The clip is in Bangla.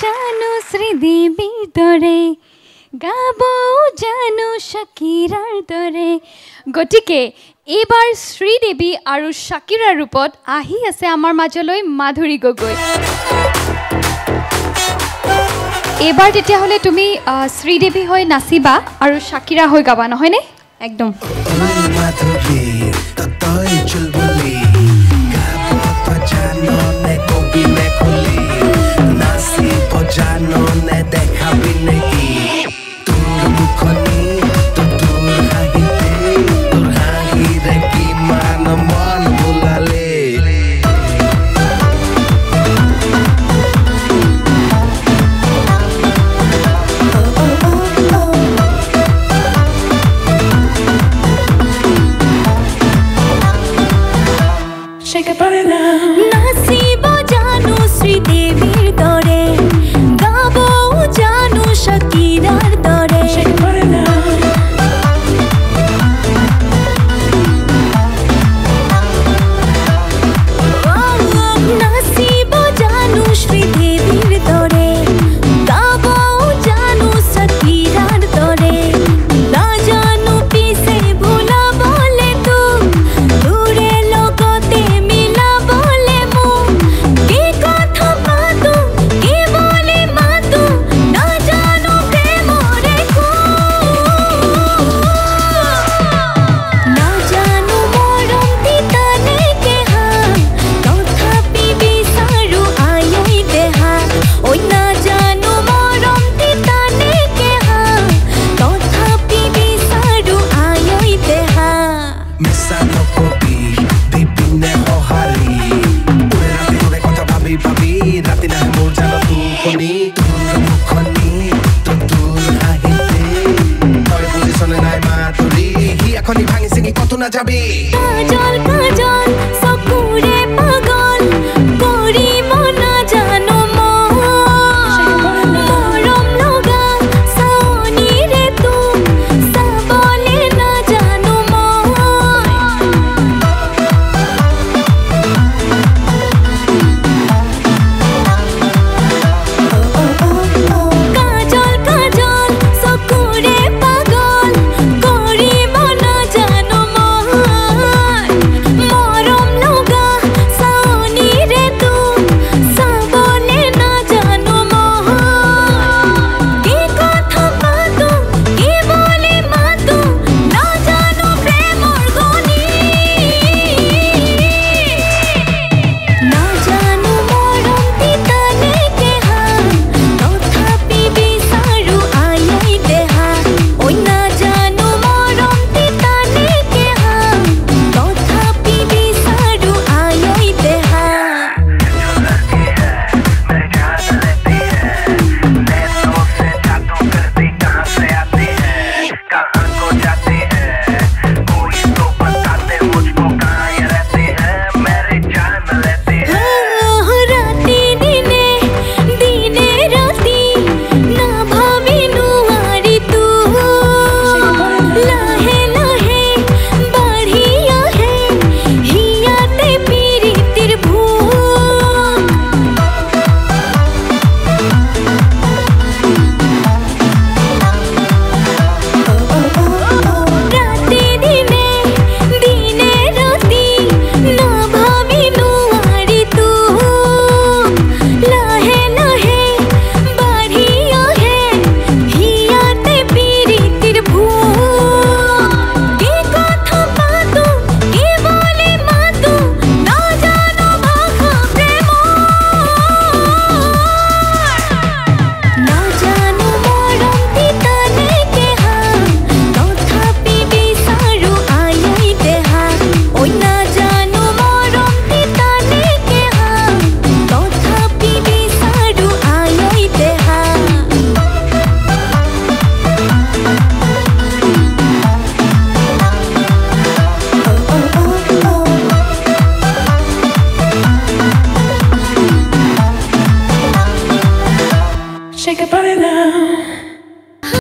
জানো শ্ৰীদেৱীৰ দৰে গাবও জানো শাকিৰাৰ দৰে গতিকে, এইবাৰ শ্ৰীদেৱী আৰু শাকিৰাৰ ৰূপত আহি আছে আমাৰ মাজলৈ মাধুৰী গগৈ। এইবাৰ তেতিয়াহ'লে তুমি শ্ৰীদেৱী হৈ নাচিবা আৰু শাকিৰা হৈ গাবা, নহয়নে? একদম। Shake it, body now. তোৰ মুখনি তোৰ তোৰ হাঁহিতে তই বুজিছনে নাই মাতুরি। সি এখনি ভাঙি চিঙি কতো নাযাবি কাজল কাজল